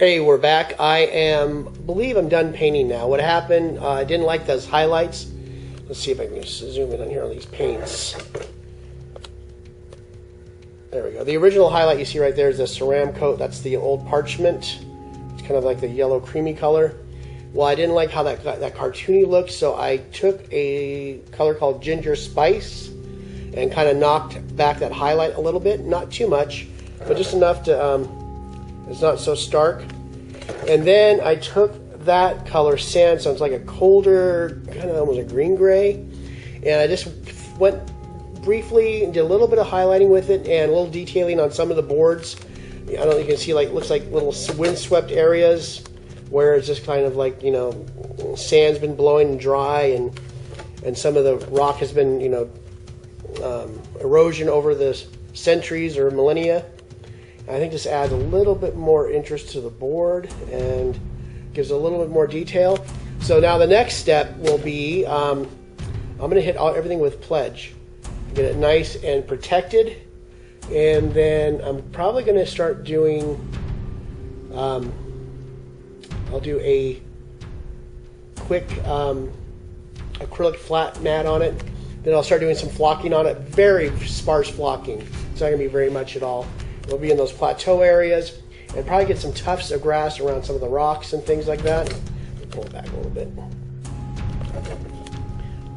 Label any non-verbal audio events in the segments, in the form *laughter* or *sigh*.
Hey, we're back. I am, believe I'm done painting now. What happened, uh, I didn't like those highlights. Let's see if I can just zoom in on here on these paints. There we go. The original highlight you see right there is the Ceramcoat. That's the old parchment. It's kind of like the yellow creamy color. Well, I didn't like how that that cartoony looked, so I took a color called Ginger Spice and kind of knocked back that highlight a little bit. Not too much, but just enough to um, it's not so stark. And then I took that color sand, so it's like a colder, kind of almost a green gray, and I just went briefly and did a little bit of highlighting with it and a little detailing on some of the boards. I don't know you can see like looks like little windswept areas where it's just kind of like you know sand's been blowing dry and and some of the rock has been you know um, erosion over the centuries or millennia. I think this adds a little bit more interest to the board and gives a little bit more detail. So now the next step will be um, I'm going to hit all, everything with pledge, get it nice and protected, and then I'm probably going to start doing. Um, I'll do a quick um, acrylic flat mat on it. Then I'll start doing some flocking on it. Very sparse flocking. It's not going to be very much at all. It'll be in those plateau areas and probably get some tufts of grass around some of the rocks and things like that. Pull it back a little bit.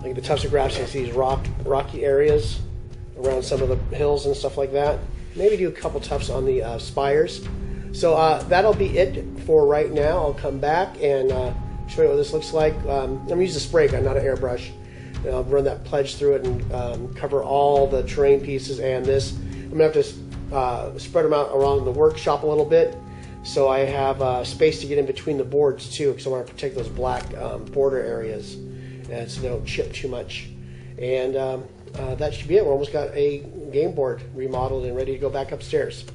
Like the tufts of grass in these rock, rocky areas around some of the hills and stuff like that. Maybe do a couple tufts on the uh, spires. So uh, that'll be it for right now. I'll come back and uh, show you what this looks like. Um, I'm going to use a spray gun, not an airbrush. And I'll run that pledge through it and um, cover all the terrain pieces and this. I'm going to have to uh, spread them out around the workshop a little bit so I have uh, space to get in between the boards too because I want to protect those black um, border areas and so they don't chip too much. And um, uh, that should be it. We almost got a game board remodeled and ready to go back upstairs.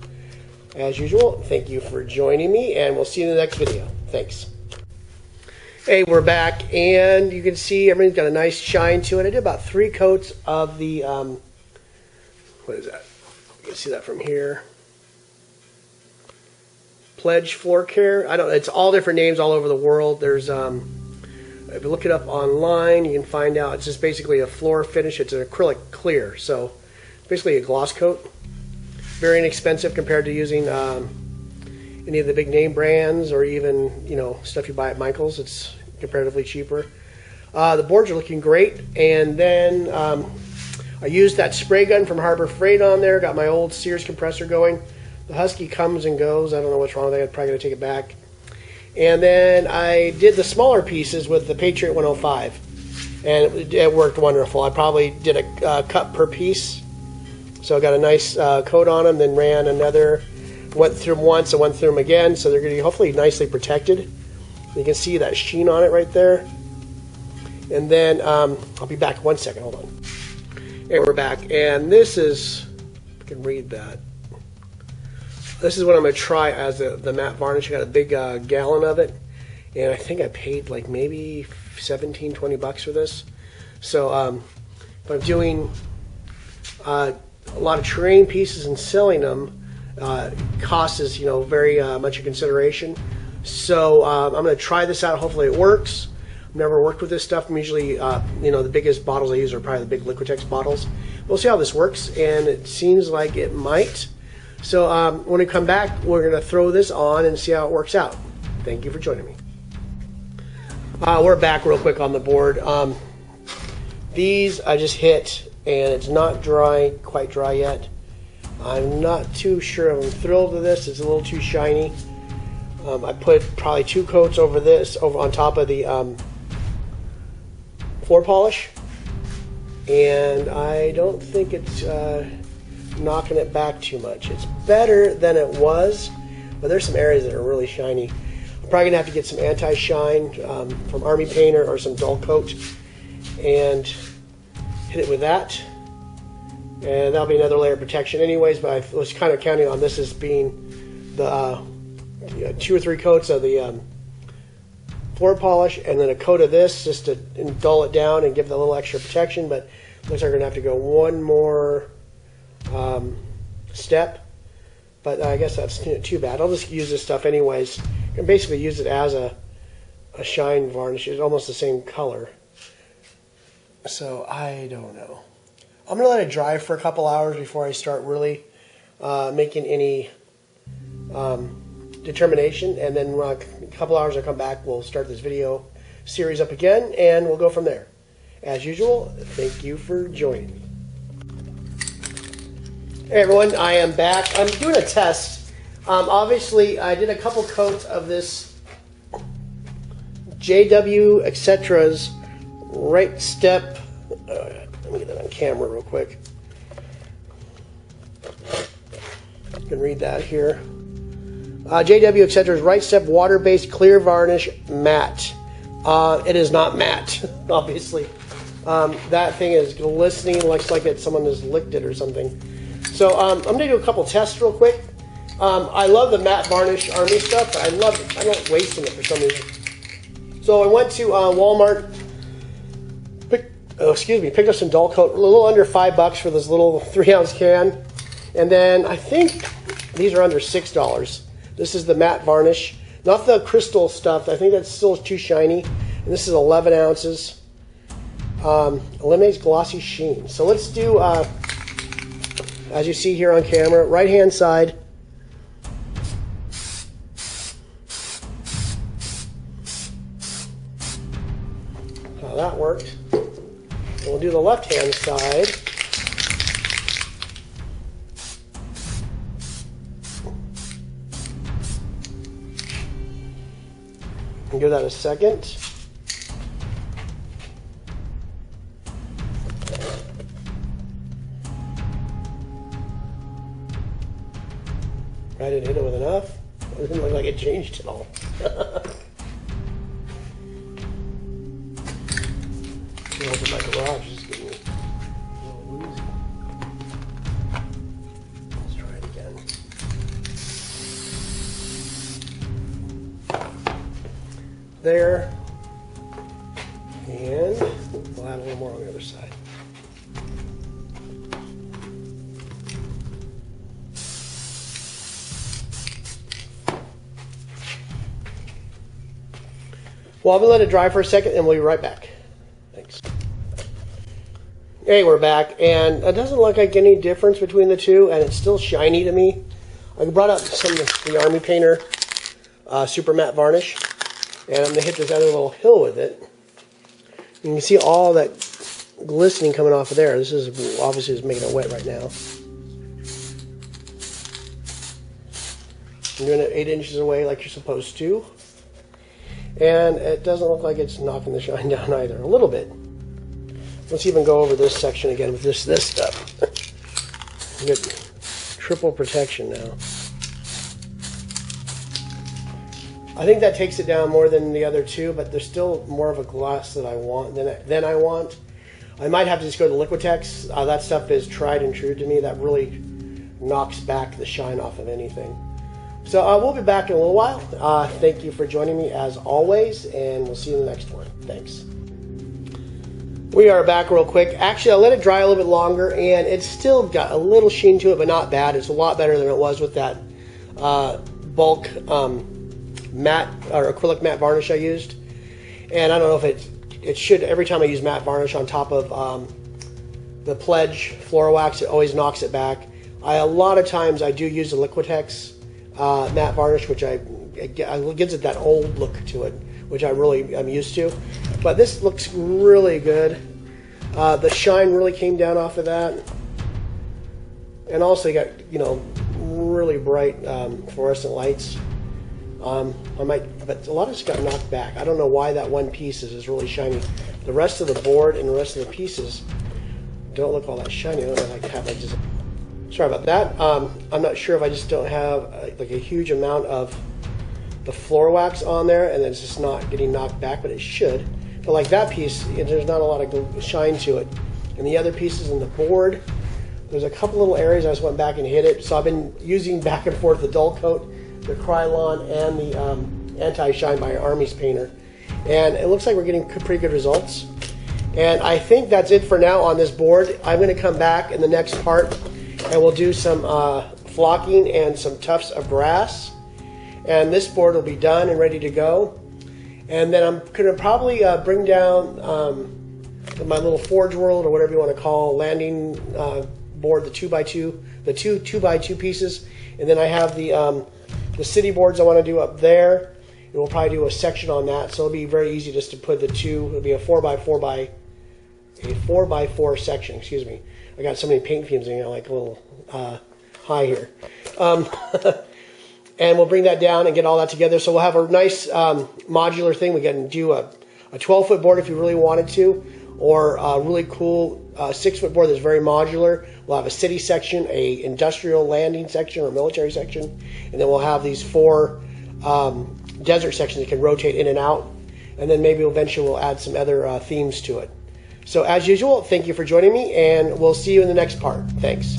As usual, thank you for joining me, and we'll see you in the next video. Thanks. Hey, we're back, and you can see everything's got a nice shine to it. I did about three coats of the, um, what is that? You see that from here. Pledge Floor Care. I don't. It's all different names all over the world. There's, um, if you look it up online, you can find out. It's just basically a floor finish. It's an acrylic clear, so basically a gloss coat very inexpensive compared to using um, any of the big name brands or even you know stuff you buy at Michaels. It's comparatively cheaper. Uh, the boards are looking great, and then um, I used that spray gun from Harbor Freight on there. Got my old Sears compressor going. The Husky comes and goes. I don't know what's wrong with it. I'm probably gonna take it back. And then I did the smaller pieces with the Patriot 105, and it, it worked wonderful. I probably did a uh, cut per piece so I got a nice uh, coat on them, then ran another, went through them once and went through them again. So they're going to be hopefully nicely protected. You can see that sheen on it right there. And then um, I'll be back one second. Hold on. And we're back. And this is, I can read that. This is what I'm going to try as the, the matte varnish. I got a big uh, gallon of it. And I think I paid like maybe 17, 20 bucks for this. So, um, but I'm doing uh, a lot of terrain pieces and selling them uh, cost is you know very uh, much a consideration. So um, I'm going to try this out. Hopefully it works. Never worked with this stuff. I'm usually uh, you know the biggest bottles I use are probably the big Liquitex bottles. We'll see how this works, and it seems like it might. So um, when we come back, we're going to throw this on and see how it works out. Thank you for joining me. Uh, we're back real quick on the board. Um, these I just hit and it's not dry, quite dry yet. I'm not too sure. I'm thrilled with this. It's a little too shiny. Um, I put probably two coats over this, over on top of the um, floor polish, and I don't think it's uh, knocking it back too much. It's better than it was, but there's some areas that are really shiny. I'm probably gonna have to get some anti-shine um, from Army Painter or some dull coat, and hit it with that. And that'll be another layer of protection anyways, but I was kind of counting on this as being the uh, two or three coats of the um, floor polish and then a coat of this just to dull it down and give it a little extra protection. But looks like we're to have to go one more um, step. but I guess that's too, too bad. I'll just use this stuff anyways, and basically use it as a a shine varnish. It's almost the same color. So I don't know. I'm gonna let it dry for a couple hours before I start really uh, making any um, determination, and then uh, a couple hours I come back, we'll start this video series up again, and we'll go from there. As usual, thank you for joining. Hey everyone, I am back. I'm doing a test. Um, obviously, I did a couple coats of this JW Etc's Right Step. Uh, let me get that on camera real quick. You can read that here. Uh, JW Etc's Right Step Water Based Clear Varnish Matte. Uh, it is not matte, *laughs* obviously. Um, that thing is glistening, looks like it someone has licked it or something. So um, I'm going to do a couple tests real quick. Um, I love the matte varnish army stuff. I love it. I don't wasting it for some reason. So I went to uh, Walmart. Pick, oh, excuse me. Picked up some dull coat, a little under five bucks for this little *laughs* three ounce can, and then I think these are under six dollars. This is the matte varnish, not the crystal stuff. I think that's still too shiny. And this is 11 ounces. Um, eliminates glossy sheen. So let's do. Uh, as you see here on camera, right hand side. How that worked. And we'll do the left hand side. And give that a second. I didn't hit it with enough. It didn't look like it changed at all. *laughs* open my garage There. And we'll add a little more on the other side. Well, I'm gonna let it dry for a second and we'll be right back. Thanks. Hey, we're back, and it doesn't look like any difference between the two, and it's still shiny to me. I brought up some of the Army Painter uh, Super Matte Varnish, and I'm gonna hit this other little hill with it. You can see all that glistening coming off of there. This is obviously is making it wet right now. I'm doing it eight inches away like you're supposed to. And it doesn't look like it's knocking the shine *laughs* down either. A little bit. Let's even go over this section again with this this stuff. *laughs* Get triple protection now. I think that takes it down more than the other two, but there's still more of a gloss that I want than I, than I want. I might have to just go to Liquitex. Uh, that stuff is tried and true to me. That really knocks back the shine off of anything. So uh, we'll be back in a little while. Uh, thank you for joining me as always, and we'll see you in the next one. Thanks. We are back real quick. Actually, I let it dry a little bit longer, and it's still got a little sheen to it, but not bad. It's a lot better than it was with that uh, bulk um, matte or acrylic matte varnish I used. And I don't know if it it should every time I use matte varnish on top of um, the Pledge Wax, it always knocks it back. I a lot of times I do use the Liquitex uh, matte varnish, which I it gives it that old look to it, which I really I'm used to. But this looks really good. Uh, the shine really came down off of that, and also you got you know really bright um, fluorescent lights. Um, I might, but a lot of it's got knocked back. I don't know why that one piece is, is really shiny. The rest of the board and the rest of the pieces don't look all that shiny. I don't know if I have like just Sorry about that. Um, I'm not sure if I just don't have uh, like a huge amount of the floor wax on there and it's just not getting knocked back, but it should. But like that piece, there's not a lot of shine to it. And the other pieces in the board, there's a couple little areas I just went back and hit it. So I've been using back and forth the dull coat, the Krylon, and the um, anti-shine by Army's painter. And it looks like we're getting pretty good results. And I think that's it for now on this board. I'm going to come back in the next part and we'll do some uh, flocking and some tufts of grass. And this board will be done and ready to go. And then I'm going to probably uh, bring down um, my little Forge World or whatever you want to call landing uh, board, the two by two, the two two by two pieces. And then I have the um, the city boards I want to do up there. And we'll probably do a section on that. So it'll be very easy just to put the two. It'll be a four by four by a four by four section. Excuse me. I got so many paint fumes in here, like a little uh, high here. Um, *laughs* and we'll bring that down and get all that together. So we'll have a nice um, modular thing. We can do a, a 12 foot board if you really wanted to, or a really cool uh, six foot board that's very modular. We'll have a city section, a industrial landing section, or military section, and then we'll have these four um, desert sections that can rotate in and out. And then maybe eventually we'll add some other uh, themes to it. So as usual, thank you for joining me, and we'll see you in the next part. Thanks.